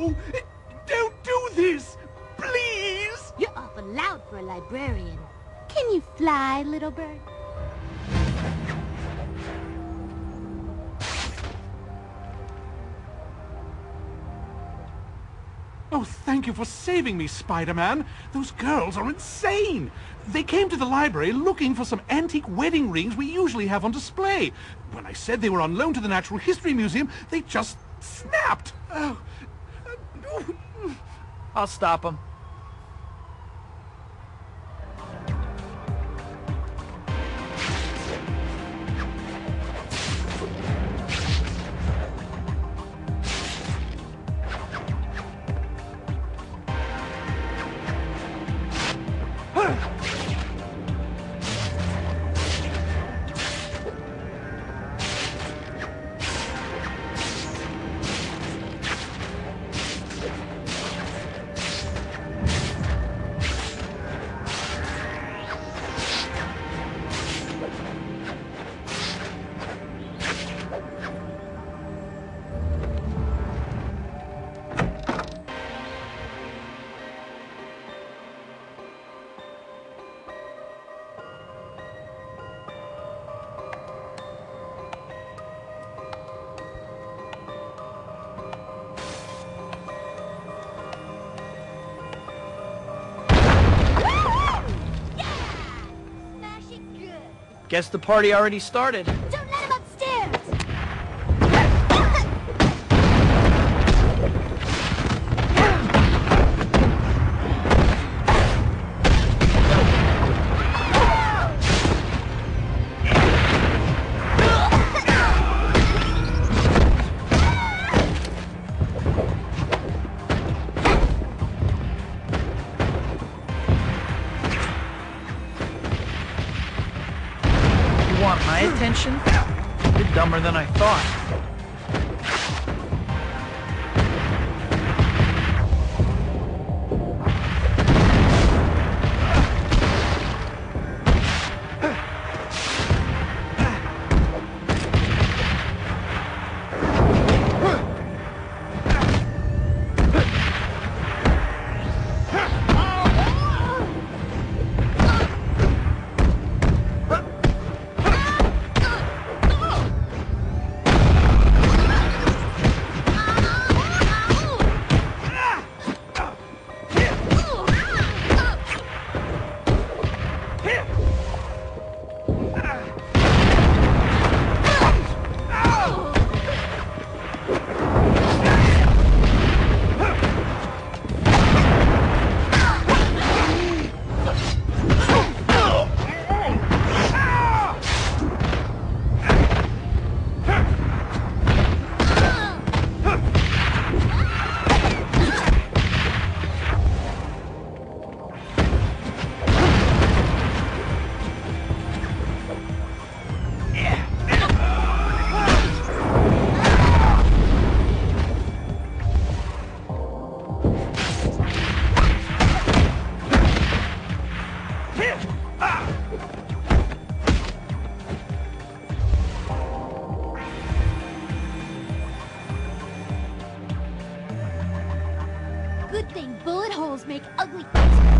Don't do this! Please! You're awful loud for a librarian. Can you fly, little bird? Oh, thank you for saving me, Spider-Man. Those girls are insane. They came to the library looking for some antique wedding rings we usually have on display. When I said they were on loan to the Natural History Museum, they just snapped. Oh, I'll stop them. Guess the party already started. Attention? You're dumber than I thought. Good make ugly things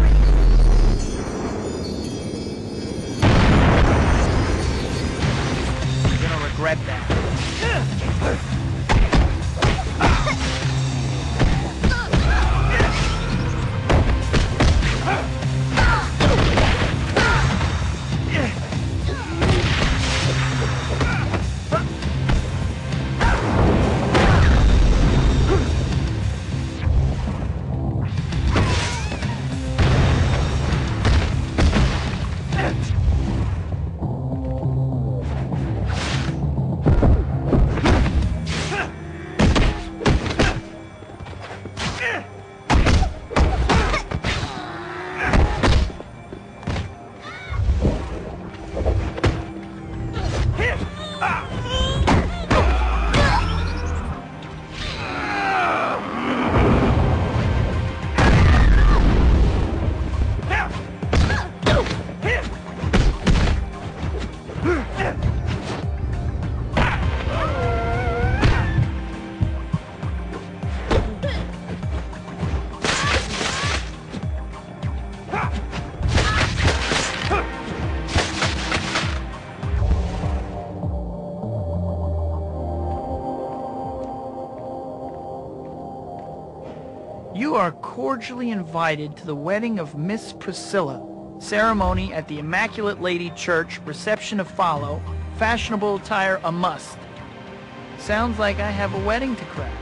You are cordially invited to the wedding of Miss Priscilla. Ceremony at the Immaculate Lady Church. Reception to follow. Fashionable attire a must. Sounds like I have a wedding to crash.